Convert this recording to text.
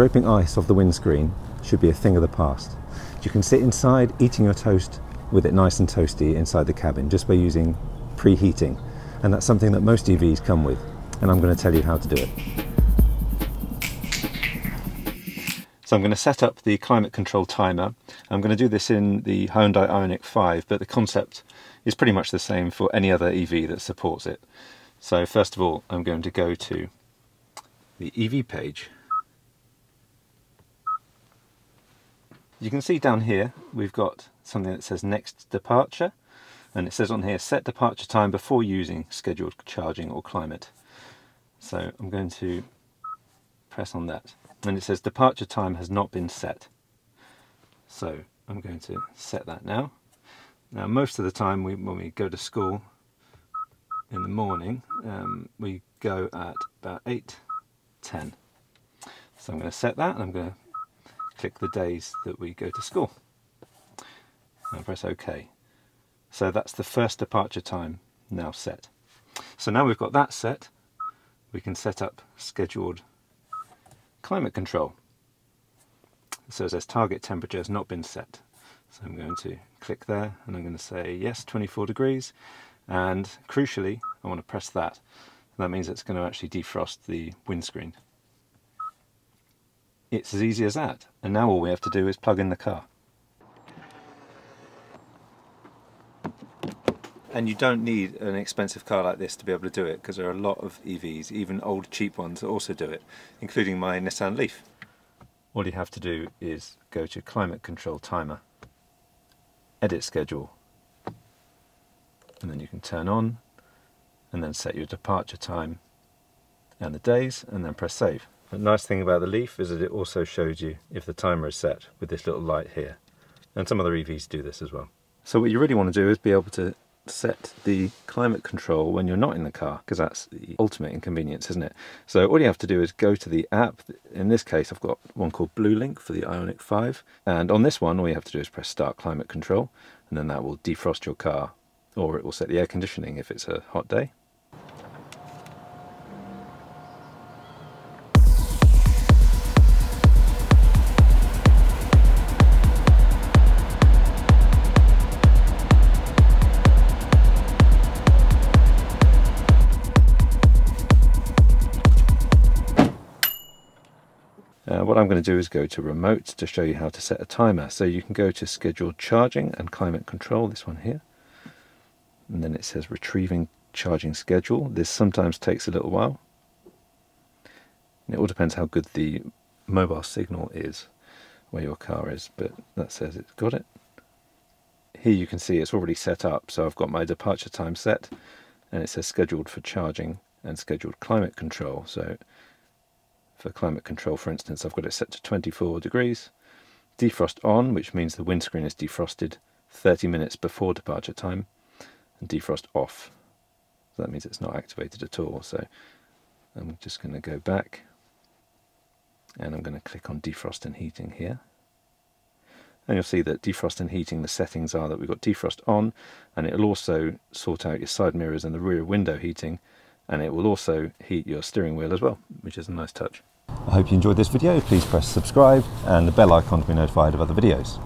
Scraping ice off the windscreen should be a thing of the past. You can sit inside eating your toast with it nice and toasty inside the cabin just by using preheating. And that's something that most EVs come with. And I'm going to tell you how to do it. So I'm going to set up the climate control timer. I'm going to do this in the Hyundai Ioniq 5, but the concept is pretty much the same for any other EV that supports it. So first of all, I'm going to go to the EV page. You can see down here, we've got something that says next departure, and it says on here, set departure time before using scheduled charging or climate. So I'm going to press on that and it says departure time has not been set. So I'm going to set that now. Now most of the time we, when we go to school in the morning, um, we go at about 8, 10. So I'm going to set that and I'm going to click the days that we go to school. And press OK. So that's the first departure time now set. So now we've got that set, we can set up scheduled climate control. So it says target temperature has not been set. So I'm going to click there and I'm going to say yes, 24 degrees. And crucially, I want to press that. That means it's going to actually defrost the windscreen. It's as easy as that. And now all we have to do is plug in the car. And you don't need an expensive car like this to be able to do it because there are a lot of EVs, even old cheap ones, that also do it, including my Nissan Leaf. All you have to do is go to Climate Control Timer, Edit Schedule, and then you can turn on and then set your departure time and the days and then press save. The nice thing about the Leaf is that it also shows you if the timer is set with this little light here. And some other EVs do this as well. So what you really want to do is be able to set the climate control when you're not in the car because that's the ultimate inconvenience isn't it so all you have to do is go to the app in this case I've got one called BlueLink for the Ioniq 5 and on this one all you have to do is press start climate control and then that will defrost your car or it will set the air conditioning if it's a hot day Uh, what I'm going to do is go to remote to show you how to set a timer. So you can go to scheduled charging and climate control, this one here. And then it says retrieving charging schedule. This sometimes takes a little while. And it all depends how good the mobile signal is where your car is, but that says it's got it. Here you can see it's already set up, so I've got my departure time set and it says scheduled for charging and scheduled climate control. So for climate control, for instance, I've got it set to 24 degrees. Defrost on, which means the windscreen is defrosted 30 minutes before departure time, and defrost off. So that means it's not activated at all. So I'm just going to go back and I'm going to click on defrost and heating here. And you'll see that defrost and heating, the settings are that we've got defrost on, and it'll also sort out your side mirrors and the rear window heating, and it will also heat your steering wheel as well, which is a nice touch. I hope you enjoyed this video. Please press subscribe and the bell icon to be notified of other videos.